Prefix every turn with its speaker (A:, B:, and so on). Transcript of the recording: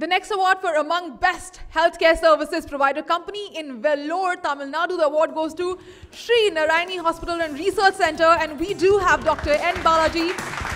A: The next award for among best healthcare services provider company in Vellore, Tamil Nadu. The award goes to Sri Narayani Hospital and Research Center, and we do have Dr. N. Balaji